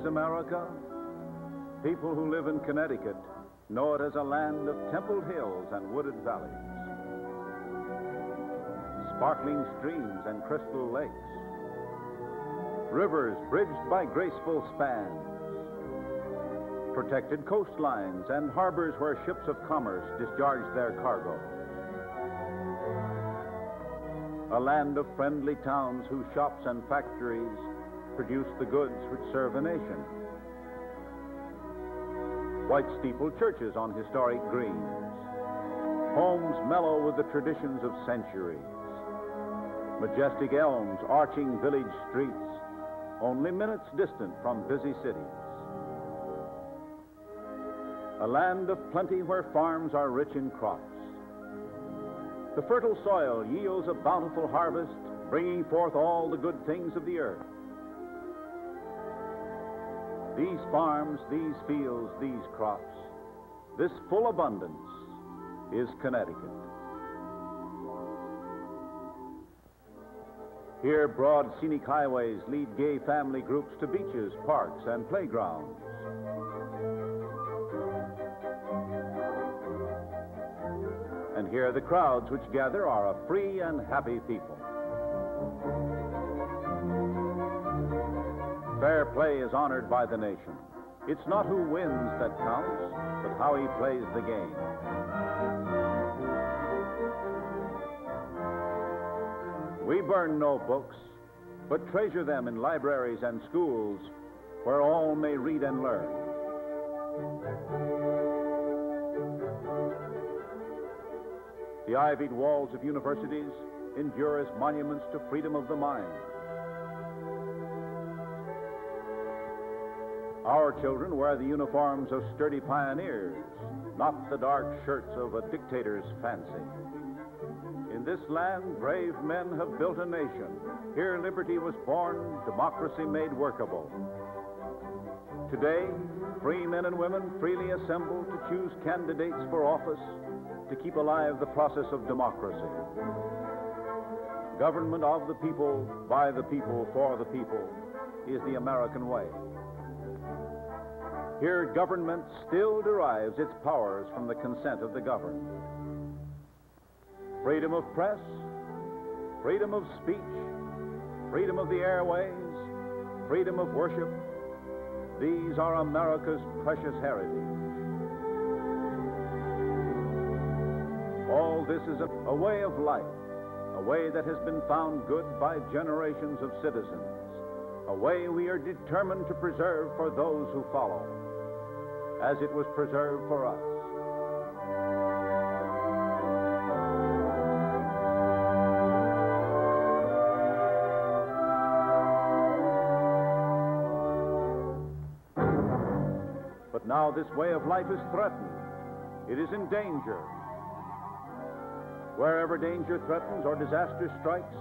Is America? People who live in Connecticut know it as a land of templed hills and wooded valleys, sparkling streams and crystal lakes, rivers bridged by graceful spans, protected coastlines, and harbors where ships of commerce discharge their cargoes. A land of friendly towns whose shops and factories produce the goods which serve a nation. White steeple churches on historic greens, homes mellow with the traditions of centuries, majestic elms arching village streets, only minutes distant from busy cities. A land of plenty where farms are rich in crops. The fertile soil yields a bountiful harvest, bringing forth all the good things of the earth. These farms, these fields, these crops, this full abundance is Connecticut. Here, broad scenic highways lead gay family groups to beaches, parks, and playgrounds. And here, the crowds which gather are a free and happy people. Fair play is honored by the nation. It's not who wins that counts, but how he plays the game. We burn no books, but treasure them in libraries and schools where all may read and learn. The ivied walls of universities endure as monuments to freedom of the mind. Our children wear the uniforms of sturdy pioneers, not the dark shirts of a dictator's fancy. In this land, brave men have built a nation. Here, liberty was born, democracy made workable. Today, free men and women freely assemble to choose candidates for office to keep alive the process of democracy. Government of the people, by the people, for the people is the American way. Here, government still derives its powers from the consent of the governed. Freedom of press, freedom of speech, freedom of the airways, freedom of worship, these are America's precious heritage. All this is a, a way of life, a way that has been found good by generations of citizens, a way we are determined to preserve for those who follow, as it was preserved for us. But now this way of life is threatened. It is in danger. Wherever danger threatens or disaster strikes,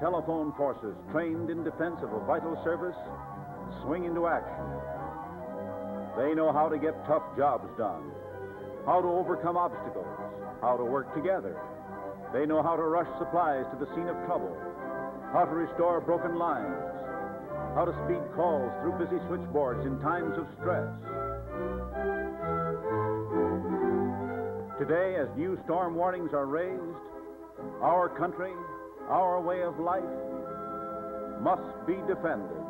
telephone forces trained in defense of a vital service swing into action. They know how to get tough jobs done, how to overcome obstacles, how to work together. They know how to rush supplies to the scene of trouble, how to restore broken lines, how to speed calls through busy switchboards in times of stress. Today, as new storm warnings are raised, our country, our way of life must be defended.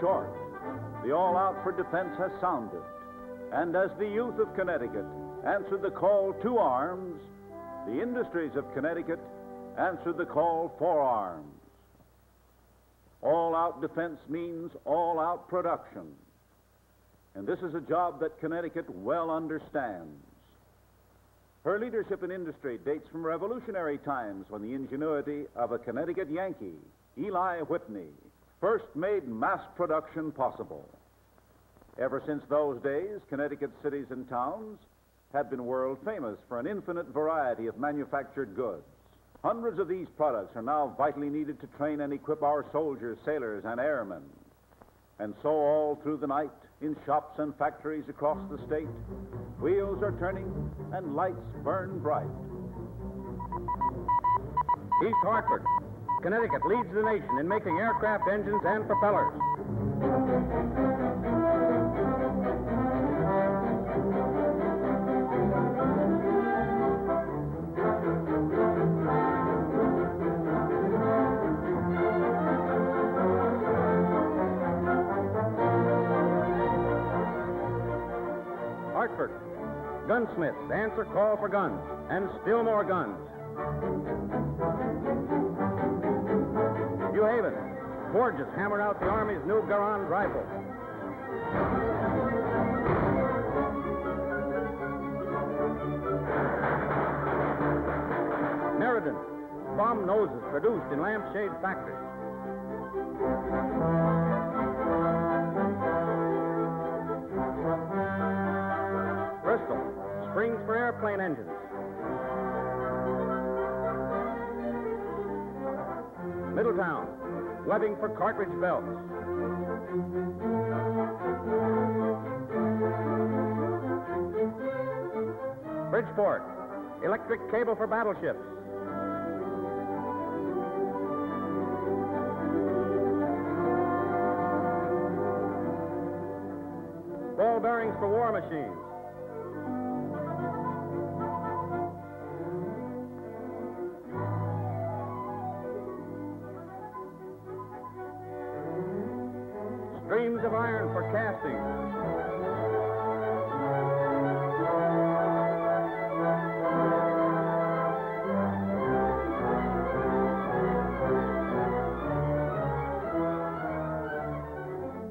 Short. The all out for defense has sounded. And as the youth of Connecticut answered the call to arms, the industries of Connecticut answered the call for arms. All out defense means all out production. And this is a job that Connecticut well understands. Her leadership in industry dates from revolutionary times when the ingenuity of a Connecticut Yankee, Eli Whitney, first made mass production possible. Ever since those days, Connecticut cities and towns have been world famous for an infinite variety of manufactured goods. Hundreds of these products are now vitally needed to train and equip our soldiers, sailors, and airmen. And so, all through the night, In shops and factories across the state, wheels are turning and lights burn bright. East Hartford, Connecticut leads the nation in making aircraft engines and propellers. Hartford, gunsmiths answer call for guns, and still more guns. New Haven, forges hammer out the Army's new Garand rifle. Meriden, bomb noses produced in lampshade factories. Bristol, springs for airplane engines. Middletown, webbing for cartridge belts. Bridgeport, electric cable for battleships. Ball bearings for war machines. Of iron for casting.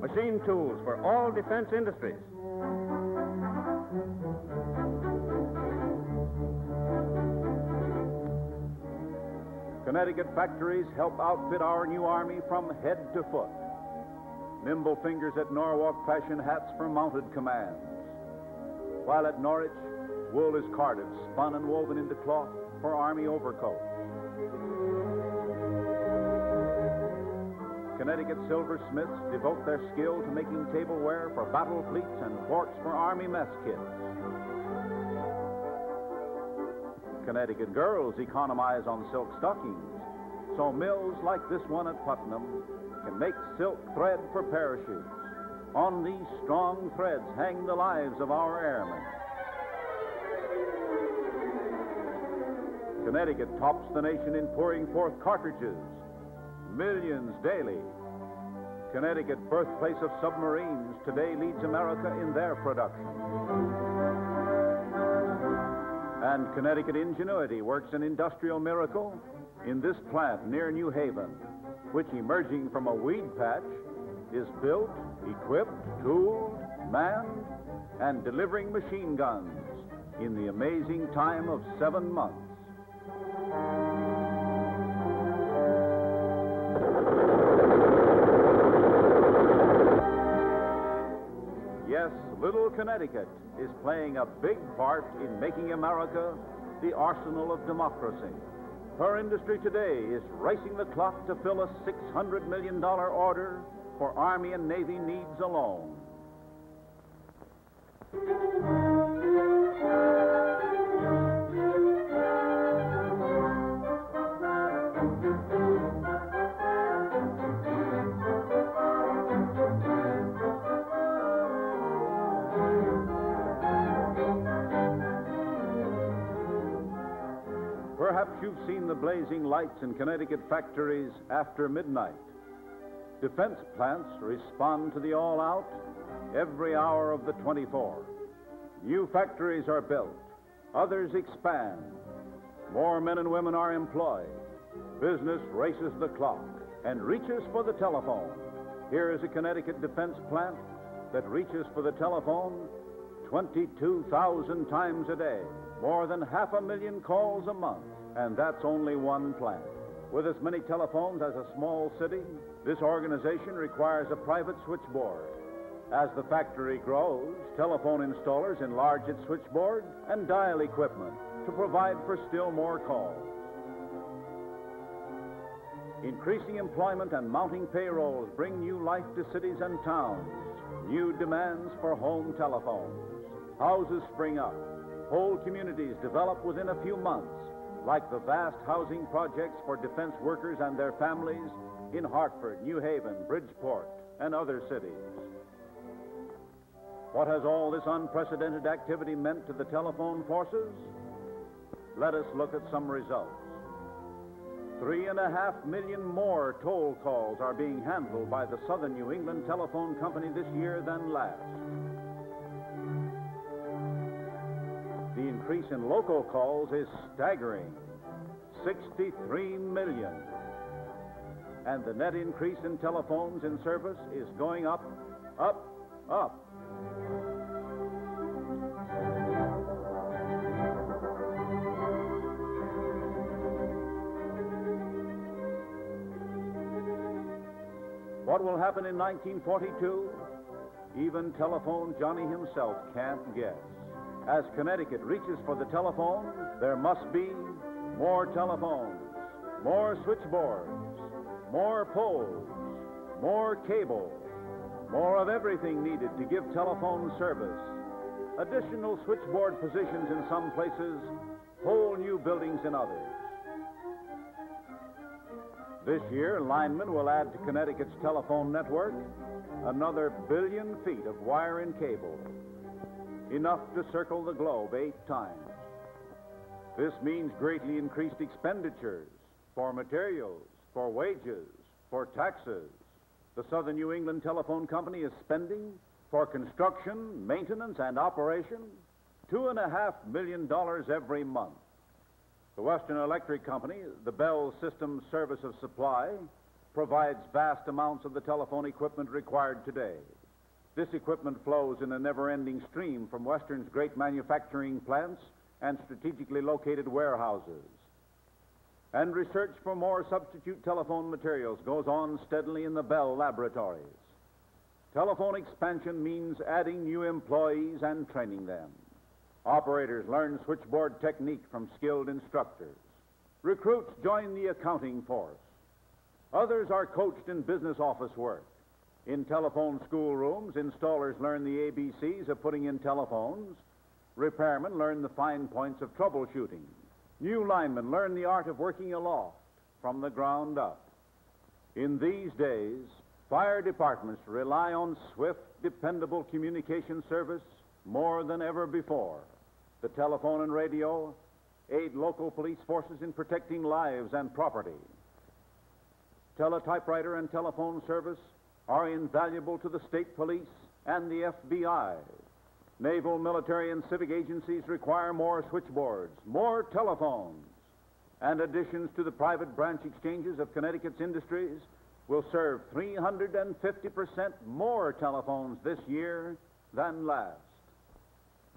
Machine tools for all defense industries. Connecticut factories help outfit our new army from head to foot. Nimble fingers at Norwalk fashion hats for mounted commands. While at Norwich, wool is carded, spun and woven into cloth for army overcoats. Connecticut silversmiths devote their skill to making tableware for battle fleets and forks for army mess kits. Connecticut girls economize on silk stockings, so mills like this one at Putnam can make silk thread for parachutes. On these strong threads hang the lives of our airmen. Connecticut tops the nation in pouring forth cartridges, millions daily. Connecticut, birthplace of submarines, today leads America in their production. And Connecticut ingenuity works an industrial miracle in this plant near New Haven, which, emerging from a weed patch, is built, equipped, tooled, manned, and delivering machine guns in the amazing time of seven months. Yes, little Connecticut is playing a big part in making America the arsenal of democracy. Her industry today is racing the clock to fill a $600 million order for Army and Navy needs alone. Perhaps you've seen the blazing lights in Connecticut factories after midnight. Defense plants respond to the all out every hour of the 24. New factories are built, others expand. More men and women are employed. Business races the clock and reaches for the telephone. Here is a Connecticut defense plant that reaches for the telephone 22,000 times a day, more than half a million calls a month, and that's only one plant. With as many telephones as a small city, this organization requires a private switchboard. As the factory grows, telephone installers enlarge its switchboard and dial equipment to provide for still more calls. Increasing employment and mounting payrolls bring new life to cities and towns. New demands for home telephones. Houses spring up. Whole communities develop within a few months, like the vast housing projects for defense workers and their families in Hartford, New Haven, Bridgeport, and other cities. What has all this unprecedented activity meant to the telephone forces? Let us look at some results. Three and a half million more toll calls are being handled by the Southern New England Telephone Company this year than last. The increase in local calls is staggering 63 million. And the net increase in telephones in service is going up, up, up. Will happen in 1942? Even telephone Johnny himself can't guess. As Connecticut reaches for the telephone, there must be more telephones, more switchboards, more poles, more cable, more of everything needed to give telephone service. Additional switchboard positions in some places, whole new buildings in others. This year, linemen will add to Connecticut's telephone network another billion feet of wire and cable, enough to circle the globe eight times. This means greatly increased expenditures for materials, for wages, for taxes. The Southern New England Telephone Company is spending for construction, maintenance, and operation two and a half million dollars every month. The Western Electric Company, the Bell System Service of Supply, provides vast amounts of the telephone equipment required today. This equipment flows in a never ending stream from Western's great manufacturing plants and strategically located warehouses. And research for more substitute telephone materials goes on steadily in the Bell laboratories. Telephone expansion means adding new employees and training them. Operators learn switchboard technique from skilled instructors. Recruits join the accounting force. Others are coached in business office work. In telephone schoolrooms, installers learn the ABCs of putting in telephones. Repairmen learn the fine points of troubleshooting. New linemen learn the art of working aloft from the ground up. In these days, fire departments rely on swift, dependable communication service more than ever before. The telephone and radio aid local police forces in protecting lives and property. Teletypewriter and telephone service are invaluable to the state police and the FBI. Naval, military, and civic agencies require more switchboards, more telephones, and additions to the private branch exchanges of Connecticut's industries will serve 350% more telephones this year than last.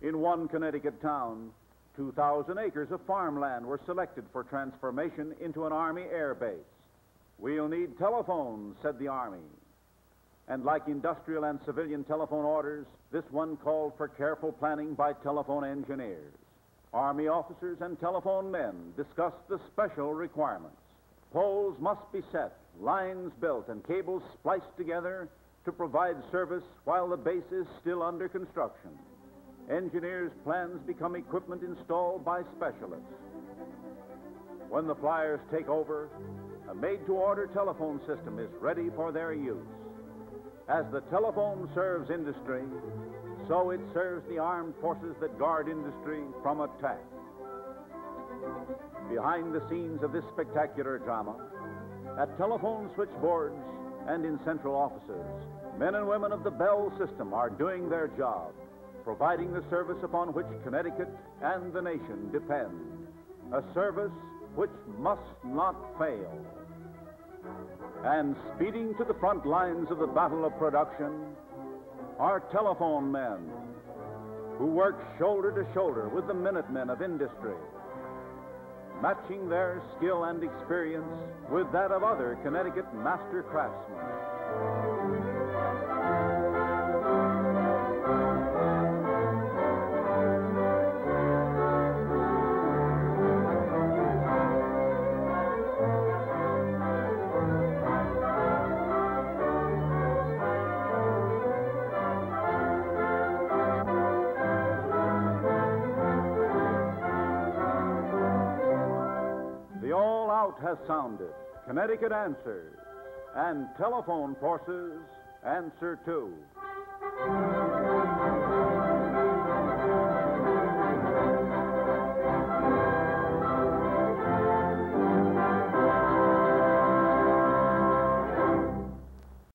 In one Connecticut town, 2,000 acres of farmland were selected for transformation into an Army air base. We'll need telephones, said the Army. And like industrial and civilian telephone orders, this one called for careful planning by telephone engineers. Army officers and telephone men discussed the special requirements. Poles must be set, lines built, and cables spliced together to provide service while the base is still under construction. Engineers' plans become equipment installed by specialists. When the flyers take over, a made to order telephone system is ready for their use. As the telephone serves industry, so it serves the armed forces that guard industry from attack. Behind the scenes of this spectacular drama, at telephone switchboards and in central offices, men and women of the Bell system are doing their job providing the service upon which Connecticut and the nation depend. A service which must not fail. And speeding to the front lines of the battle of production are telephone men who work shoulder to shoulder with the Minutemen of industry, matching their skill and experience with that of other Connecticut master craftsmen. Has sounded. Connecticut answers. And telephone forces answer too.